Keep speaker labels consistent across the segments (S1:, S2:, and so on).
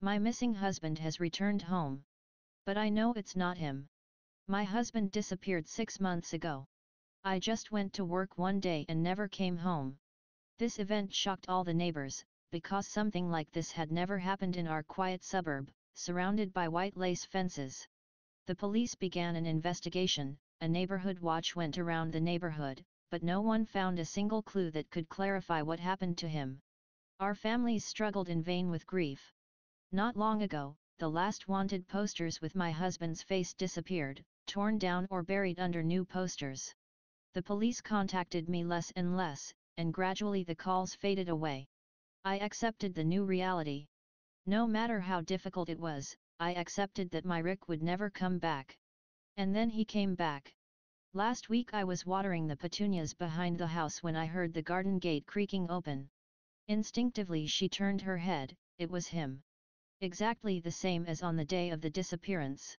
S1: My missing husband has returned home. But I know it's not him. My husband disappeared six months ago. I just went to work one day and never came home. This event shocked all the neighbors, because something like this had never happened in our quiet suburb, surrounded by white lace fences. The police began an investigation, a neighborhood watch went around the neighborhood, but no one found a single clue that could clarify what happened to him. Our families struggled in vain with grief. Not long ago, the last wanted posters with my husband's face disappeared, torn down or buried under new posters. The police contacted me less and less, and gradually the calls faded away. I accepted the new reality. No matter how difficult it was, I accepted that my Rick would never come back. And then he came back. Last week I was watering the petunias behind the house when I heard the garden gate creaking open. Instinctively she turned her head, it was him. Exactly the same as on the day of the disappearance.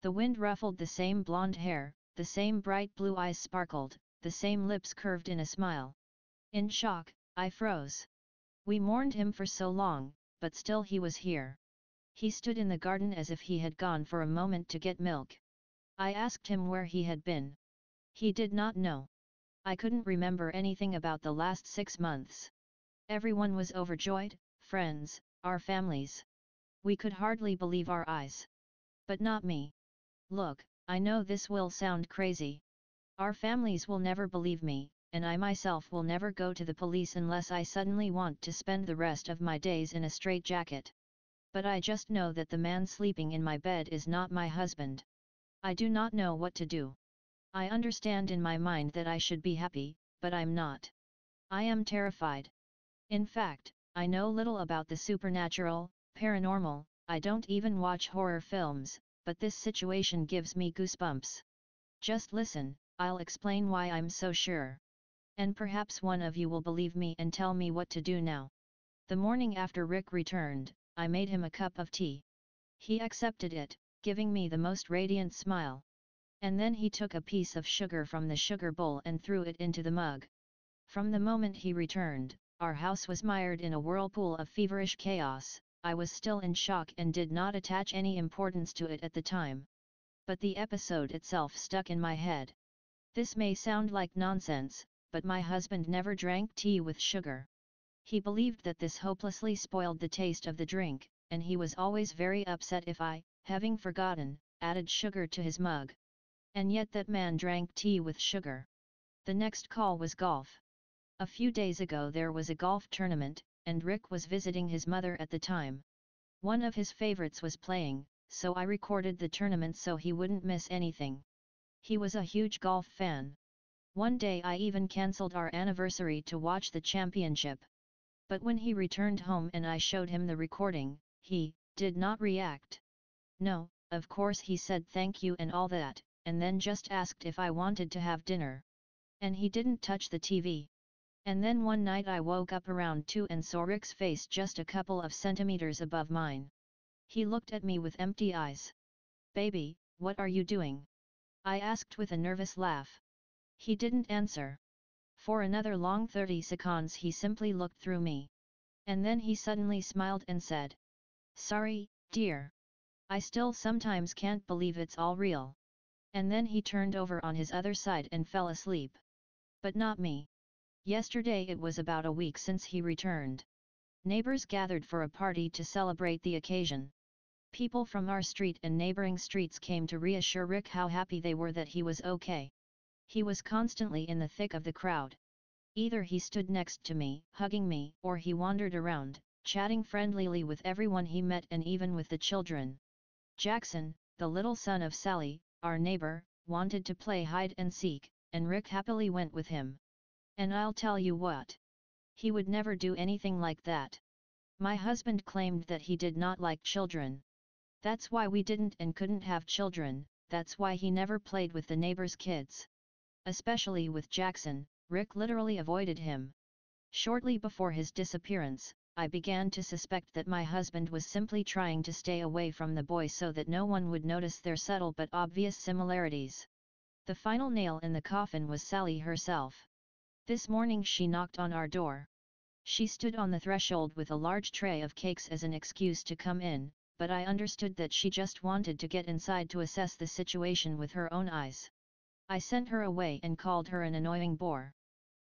S1: The wind ruffled the same blonde hair, the same bright blue eyes sparkled, the same lips curved in a smile. In shock, I froze. We mourned him for so long, but still he was here. He stood in the garden as if he had gone for a moment to get milk. I asked him where he had been. He did not know. I couldn't remember anything about the last six months. Everyone was overjoyed, friends, our families. We could hardly believe our eyes. But not me. Look, I know this will sound crazy. Our families will never believe me, and I myself will never go to the police unless I suddenly want to spend the rest of my days in a straitjacket. But I just know that the man sleeping in my bed is not my husband. I do not know what to do. I understand in my mind that I should be happy, but I'm not. I am terrified. In fact, I know little about the supernatural, paranormal, I don't even watch horror films, but this situation gives me goosebumps. Just listen, I'll explain why I'm so sure. And perhaps one of you will believe me and tell me what to do now. The morning after Rick returned, I made him a cup of tea. He accepted it, giving me the most radiant smile. And then he took a piece of sugar from the sugar bowl and threw it into the mug. From the moment he returned, our house was mired in a whirlpool of feverish chaos, I was still in shock and did not attach any importance to it at the time. But the episode itself stuck in my head. This may sound like nonsense, but my husband never drank tea with sugar. He believed that this hopelessly spoiled the taste of the drink, and he was always very upset if I, having forgotten, added sugar to his mug. And yet that man drank tea with sugar. The next call was golf. A few days ago there was a golf tournament, and Rick was visiting his mother at the time. One of his favorites was playing, so I recorded the tournament so he wouldn't miss anything. He was a huge golf fan. One day I even cancelled our anniversary to watch the championship. But when he returned home and I showed him the recording, he, did not react. No, of course he said thank you and all that, and then just asked if I wanted to have dinner. And he didn't touch the TV. And then one night I woke up around 2 and saw Rick's face just a couple of centimeters above mine. He looked at me with empty eyes. Baby, what are you doing? I asked with a nervous laugh. He didn't answer. For another long 30 seconds he simply looked through me. And then he suddenly smiled and said. Sorry, dear. I still sometimes can't believe it's all real. And then he turned over on his other side and fell asleep. But not me. Yesterday it was about a week since he returned. Neighbors gathered for a party to celebrate the occasion. People from our street and neighboring streets came to reassure Rick how happy they were that he was okay. He was constantly in the thick of the crowd. Either he stood next to me, hugging me, or he wandered around, chatting friendlily with everyone he met and even with the children. Jackson, the little son of Sally, our neighbor, wanted to play hide and seek, and Rick happily went with him. And I'll tell you what. He would never do anything like that. My husband claimed that he did not like children. That's why we didn't and couldn't have children, that's why he never played with the neighbor's kids. Especially with Jackson, Rick literally avoided him. Shortly before his disappearance, I began to suspect that my husband was simply trying to stay away from the boy so that no one would notice their subtle but obvious similarities. The final nail in the coffin was Sally herself. This morning she knocked on our door. She stood on the threshold with a large tray of cakes as an excuse to come in, but I understood that she just wanted to get inside to assess the situation with her own eyes. I sent her away and called her an annoying bore.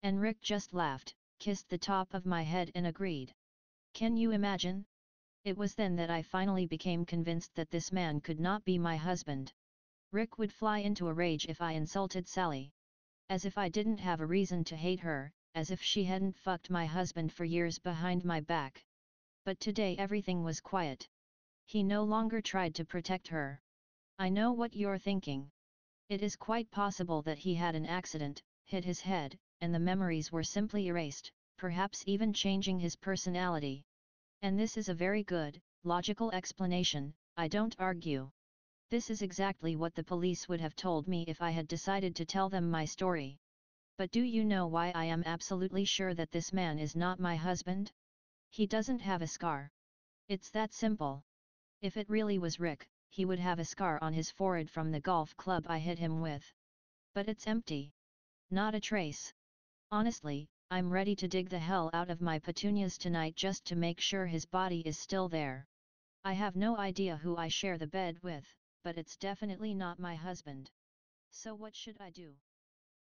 S1: And Rick just laughed, kissed the top of my head and agreed. Can you imagine? It was then that I finally became convinced that this man could not be my husband. Rick would fly into a rage if I insulted Sally. As if I didn't have a reason to hate her, as if she hadn't fucked my husband for years behind my back. But today everything was quiet. He no longer tried to protect her. I know what you're thinking. It is quite possible that he had an accident, hit his head, and the memories were simply erased, perhaps even changing his personality. And this is a very good, logical explanation, I don't argue. This is exactly what the police would have told me if I had decided to tell them my story. But do you know why I am absolutely sure that this man is not my husband? He doesn't have a scar. It's that simple. If it really was Rick, he would have a scar on his forehead from the golf club I hit him with. But it's empty. Not a trace. Honestly, I'm ready to dig the hell out of my petunias tonight just to make sure his body is still there. I have no idea who I share the bed with, but it's definitely not my husband. So what should I do?